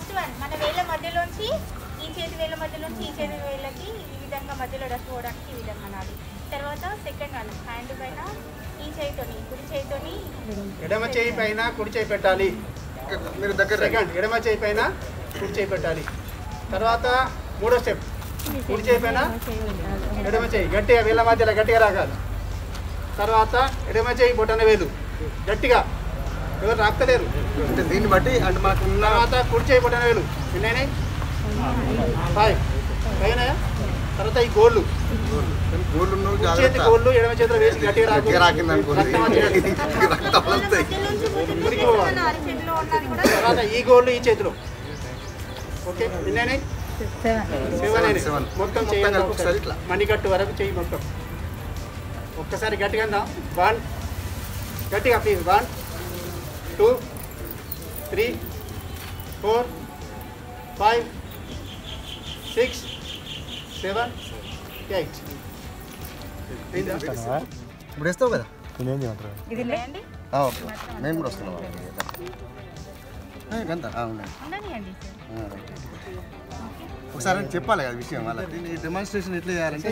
First one మన వేళ్ళ మధ్యలోంచి ఈ చేతి వేళ్ళ మధ్యలోంచి ఈ చేతి వేళ్ళకి ఈ విధంగా మధ్యలో డస్ట్ పోవడానికి ఈ విధంగా నాది తర్వాత సెకండ్ వన్ హ్యాండ్ పైన ఈ చేయితోని కుడి చేయితోని ఎడమ చేయి పైన కుడి చేయి పెట్టాలి. మీరు దగ్గర. సెకండ్ ఎడమ చేయి పైన కుడి చేయి పెట్టాలి. తర్వాత మూడో స్టెప్ కుడి చేయి పైన ఎడమ చేయి గట్టిగా వీళ్ళ మధ్యలో గట్టిగా రాగాలి. తర్వాత ఎడమ చేయి బొటన వేలు గట్టిగా. ఎవరు రాక్కలేరు. అంటే దీన్ని బట్టి అంటే మనకు ఉన్న తర్వాత కుడి చేయి బొటన వేలు. ఎన్నైనాయి? ఫైవ్ అయినాయా తర్వాత ఈ గోళ్ళు. గోళ్ళు గోళ్ళు ఎడమ చేతిలో వేసి గట్టిగా తర్వాత ఈ గోళ్ళు ఈ చేతిలో. ఓకే ఎన్నైనాయి? సెవెన్. మొత్తం చేయాలి. మణికట్టు వరకు చెయ్యి మొత్తం. ఒక్కసారి గట్టిగా అందాం వన్. గట్టిగా please one. Two three four five six seven eight. ఇప్పుడు వేస్తావు కదా? ఇది లేండి. ఆ, ఓకే. మేము కూడా వస్తున్నాం ఉండండి. ఒకసారి చెప్పాలి కదా విషయం వాళ్ళకి. డెమాన్స్ట్రేషన్ ఎట్లా చేయాలంటే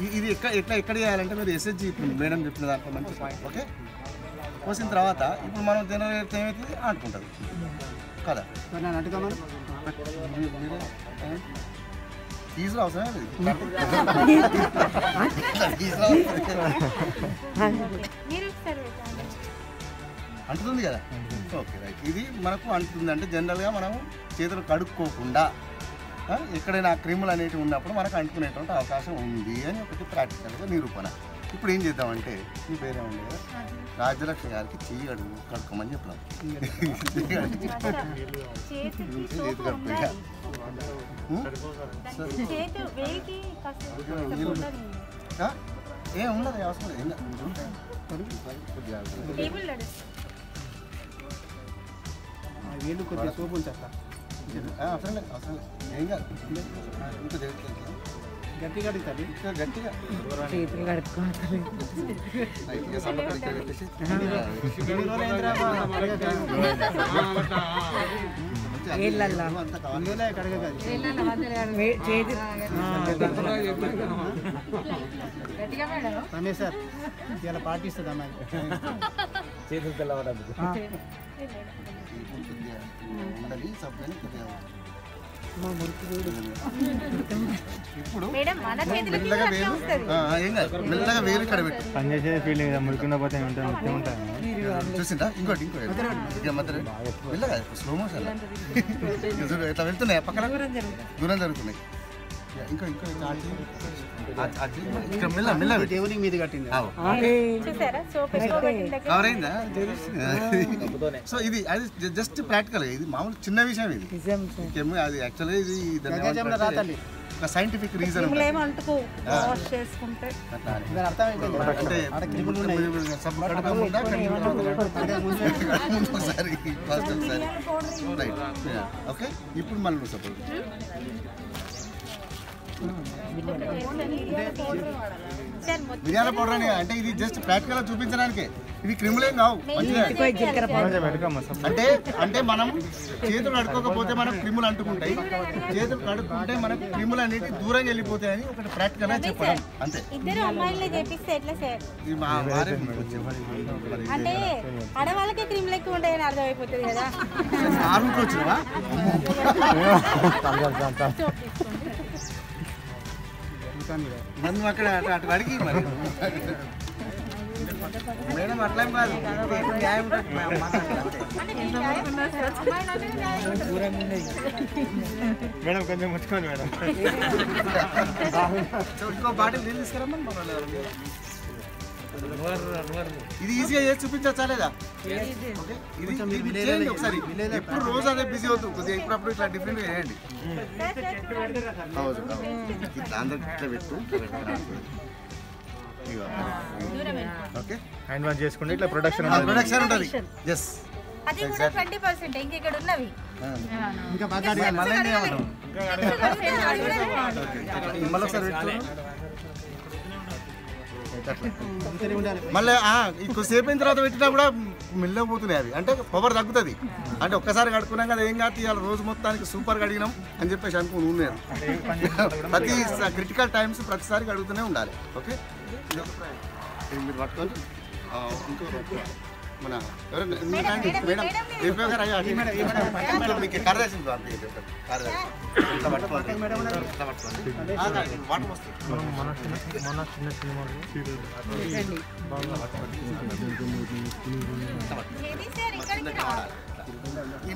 ఇ- ఇది ఎక్కడ ఎట్లా ఎక్కడ చేయాలంటే మీరు ఇప్పుడు మేడం చెప్పిన దాంట్లో మంచి పాయింట్ ఓకే? పోసిన తర్వాత ఇప్పుడు మనం తినలేదు ఏమవుతుంది అంటుకుంటుంది కదా? తీసుకురా అవసరం తీసుకురా. అంటుతుంది కదా? Okay right. ఇది మనకు అంటుతుంది అంటే జనరల్గా మనం చేతులు కడుక్కోకుండా ఎక్కడైనా క్రిములు అనేటివి ఉన్నప్పుడు మనకు అంటుకునేటువంటి అవకాశం ఉంది అని ఒకటి ప్రాక్టికల్గా నిరూపణ. ఇప్పుడు ఏం చేద్దామంటే మీ పేరే ఉంది కదా రాజ్యలక్ష్మి గారికి చెయ్యి అడుగు కడుక్కోమని. ఆ? ఏం ఉండదు అవసరం లేదు. వీళ్ళు కొద్దిగా సోపు అవసరం లేదు అవసరం లేదు. ఏం కాదు. ఇంకా జరుగుతుంది గట్టిగా అడుగుతుంది ఇంకా గట్టిగా చేతులు కడుక్కోవాలి లైట్గా సన్నగా ఇక్కడ పెట్టేసి ఎన్ని రోజులు అయిందిరా మా అడగక? ఏళ్ళల్లో. అంతా కావాలి. అందులో కడగదు వే- చేతి రమేష్ సార్ ఇలా పాటిస్తుంది అమ్మాయి కొద్దిగా ఉండాలి సబ్బుని మెల్లగా వేలు వస్తుంది. ఆ, ఏం కాదు. మెల్లగా వేలు ఇక్కడ పెట్టు. పనిచేసే ఫీలింగ్ మురికిన పోతే ఉంటుంది? ముఖ్యం ఉంటుంది. చూసిందా? ఇంకోటి ఇంకోటి. మెల్లగా స్లో మోషన్ ఎట్లా వెళ్తున్నాయి పక్కన? దూరం జరుగుతున్నాయి. ఇక ఇంకో ఇక్కడ మెల్ల మెల్ల. దేవునికి మీద కట్టింది. చూసారా సో ఇది అది జస్ట్ ప్రాక్టికల్ ఇది మామూలు చిన్న విషయం ఇది. అది యాక్చువల్లీ ఇది రాతండి ఒక సైంటిఫిక్ రీజన్ ఓకే ఇప్పుడు మళ్ళీ సపోజ్ మిరియాల పౌడర్ అని అంటే ఇది జస్ట్ ప్రాక్టికల్గా చూపించడానికే. ఇవి క్రిములేం కావు. అంటే అంటే మనం చేతులు కడుక్కోకపోతే మనకు క్రిములు అంటుకుంటాయి. చేతులు కడుక్కుంటే మనకు క్రిములు అనేవి దూరంగా వెళ్ళిపోతాయని ఒకటి ప్రాక్టికల్గా చెప్పడం. అంతే. అంటే ఆడవాళ్ళకే క్రీమ్లు ఎక్కువ ఉంటాయని అర్థమైపోతుంది కదా. నన్ను అక్కడ అటు అడిగి మరి. మేడం అట్లా ఏం కాదు. ఇప్పుడు న్యాయం ఉంటుంది. మేడం కొంచెం ముట్టుకోండి మేడం. బాటిల్ నీళ్ళు తీసుకురమ్మా మన? ఇది ఈజీగా చేసి చూపించచ్చా లేదా? ఇది ఒకసారి. ఎప్పుడు రోజు అదే బిజీ అవుతుంది కొద్దిగా ఇప్పుడప్పుడు ఇట్లా డిఫరెంట్ చేయండి. అవును. అవును. ఇట్లా అందరికి ఇట్లా పెట్టు. ఓకే హ్యాండ్ వాష్ చేసుకుంటే ఇట్లా ప్రొడక్షన్ ప్రొడక్షన్ ఉంటుంది. ఎస్ అది కూడా ట్వంటీ పర్సెంట్ ఇంకెక్కడ ఉన్నవి. ఇంకా బాగా మళ్ళీ ఒకసారి మళ్ళీ కొద్దిసేపు అయిన తర్వాత పెట్టినా కూడా మెల్లగా పోతున్నాయి అవి. అంటే పవర్ తగ్గుతుంది. అంటే ఒక్కసారి కడుక్కున్నాం కదా ఏం కాదు ఇవాళ రోజు మొత్తానికి సూపర్ కడిగినాం అని చెప్పేసి అనుకుని ఉన్నారు. ప్రతి క్రిటికల్ టైమ్స్ ప్రతిసారి కడుగుతూనే ఉండాలి. ఓకే మీరు పట్టుకొని ఆ, ఇంకో. మన హ్యాండ్ మేడం ఏ ఉపయోగం అయ్యా అటు ఇటు. ఇంట్లో మీకు కర్రేసింది పంపించండి కర్రేసి ఇట్లా పట్టుకోండి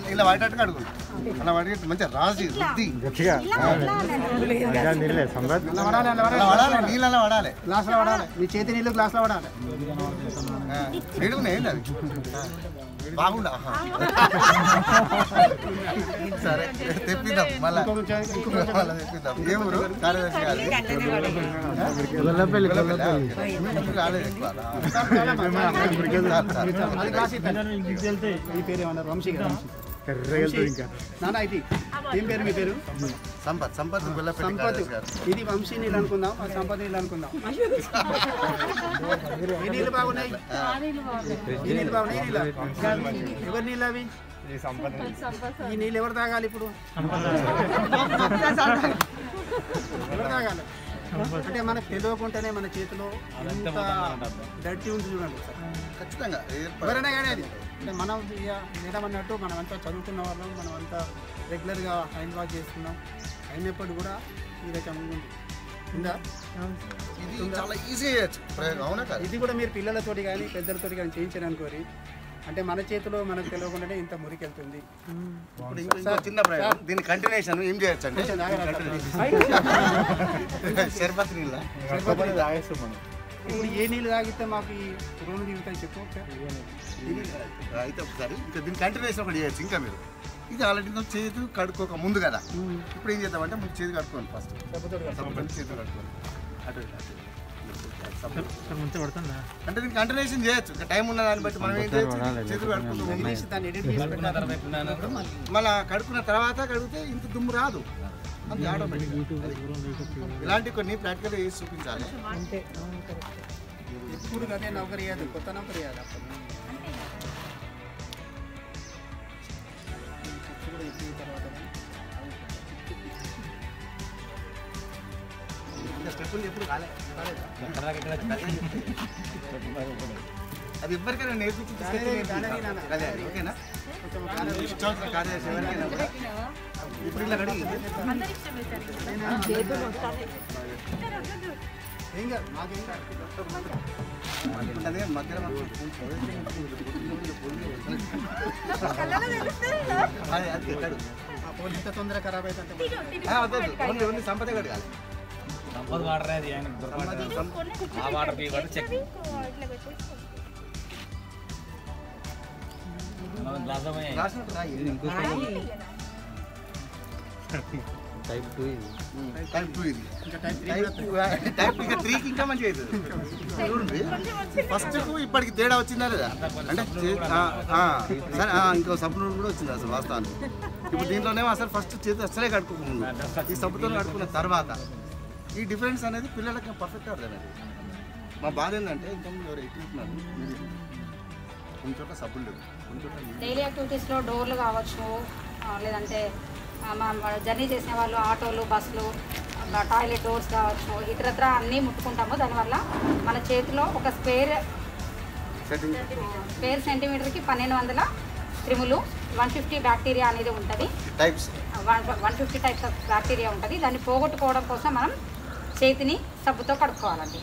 ఇలా- పడేటట్టుగా అడుగుంది అలా పడేటట్టు మంచిగా రాసి రుద్ది. గట్టిగా. పడాలి నీళ్ళలో పడాలి. గ్లాస్లో పడాలి. మీ చేతి నీళ్ళు గ్లాస్లో పడాలి. వేడుకునే ఏంది అది? బాగుండా. ఆహా. సరే తెప్పిద్దాం మళ్ళా. మళ్ళా తెప్పిద్దాం. ఏ ఊరు? కార్యదర్శి గారి. గొల్లపల్లి మీరు రాలేదు ఎక్కువ? ఇంకా నాన్న ఇది ఏం పేరు మీ పేరు? సంపత్ సంపత్ సంపత్. ఇది వంశీ నీళ్ళు అనుకుందాం ఆ సంపత్ నీళ్ళు అనుకుందాం. ఈ నీళ్ళు బాగున్నాయి? ఈ నీళ్ళు బాగున్నాయి నీళ్ళు? ఎవరి నీళ్ళు అవి? ఈ నీళ్ళు ఎవరు తాగాలి ఇప్పుడు? ఎవరు తాగాలి? అంటే మనకు తెలియకుండానే మన చేతిలో డర్టీ ఉంది చూడండి సార్ ఖచ్చితంగా ఎవరైనా కానీ అది. అంటే మనం ఇక మేడం అన్నట్టు మనం అంతా చదువుకున్న వాళ్ళం మనం అంతా రెగ్యులర్గా హ్యాండ్ వాష్ చేస్తున్నాం. అయినప్పుడు కూడా ఈ రకంగా ఉంది. ఉందా? ఇది చాలా ఈజీ చేయొచ్చు. ప్రయోగం అవునా కాదు? ఇది కూడా మీరు పిల్లలతోటి కానీ పెద్దలతోటి కానీ చేయించడానికి అంటే మన చేతిలో మనకు తెలియకుండానే ఇంత మురికి వెళ్తుంది ఇప్పుడు ఇంకో ఇంకో చిన్న ప్రయోగం. దీని కంటిన్యూషన్ ఏం చేయొచ్చు అంటే? షర్బత్ నీళ్ళ తాగేస్తాం మనం. ఇప్పుడు ఏ నీళ్ళు తాగితే మాకు ఈ రోడ్డు దిగుతాయి చెప్పు. అయితే ఒకసారి ఇంకా దీని కంటిన్యూషన్ ఒకటి చేయొచ్చు ఇంకా మీరు. ఇది ఆల్రెడీ చేతి కడుక్కోక ముందు కదా. ఇప్పుడు ఏం చేద్దామంటే ముందు చేతి కడుక్కోండి ఫస్ట్ చేతి కడుక్కోండి అటు అటు దీనికి కంటిన్యూషన్ చేయొచ్చు? టైం ఉన్న దాన్ని బట్టి మనం ఏం చేయొచ్చు? చేతులు పెట్టాలి మళ్ళా కడుక్కున్న తర్వాత కడిగితే ఇంత దుమ్ము రాదు. అది. ఆటోమేటిక్ ఇలాంటి కొన్ని ప్రాక్టికల్ చేసి చూపించాలి. అంతే అవును, correct. ఎప్పుడు అదే నౌకరీ ఇవ్వదు కొత్త నౌకరీ ఇవ్వాలి అప్పుడు ఖర్చు కూడా ఎక్కువ తర్వాత ఇంకా స్టెప్పులు ఎప్పుడు కాలే అది ఎవరికైనా నేర్పించి ఓకేనా? కార్యదర్శి ఎవరికైనా. ఇప్పుడు ఇలా కాదు అదే మధ్యలో అదే అది ఫోన్ ఎంత తొందరగా ఖరాబ్ అవుతుంది సంపద కడగాలి సంపద వాటర్ అది ఆయన ఆ వాటర్ చెక్. టైప్ టూ ఇది టైప్ టూ ఇది టైప్ టూ- టైప్ ఇంకా త్రీకి ఇంకా మంచిగా అవుతుంది చూడండి ఫస్ట్ ఇప్పటికి తేడా వచ్చిందా లేదా అంటే సరే ఇంకో సబ్బు నూనె కూడా వచ్చింది అసలు వాస్తవానికి ఇప్పుడు దీంట్లోనేమో అసలు ఫస్ట్ చేతి అసలే కడుక్కోకుండా ఈ సబ్బుతో కడుక్కున్న తర్వాత ఈ డిఫరెన్స్ అనేది పిల్లలకి పర్ఫెక్ట్ అర్థమైంది మా బాధ ఏంటంటే ఇంకా ఎవరు ఎక్కువ కొన్ని చోట్ల సబ్బులు లేవు. కొన్ని చోట్ల నీళ్ళు డైలీ యాక్టివిటీస్లో డోర్లు కావచ్చు లేదంటే జర్నీ చేసిన వాళ్ళు ఆటోలు బస్సులు టాయిలెట్ డోర్స్ కావచ్చు ఇతరత్ర అన్నీ ముట్టుకుంటాము. దానివల్ల మన చేతిలో ఒక స్పేర్ సెట్టింగ్ స్పేర్ సెంటీమీటర్కి పన్నెండు వందల క్రిములు వన్ ఫిఫ్టీ బ్యాక్టీరియా అనేది ఉంటుంది. Types. One fifty types of bacteria ఉంటుంది. దాన్ని పోగొట్టుకోవడం కోసం మనం చేతిని సబ్బుతో కడుక్కోవాలండి.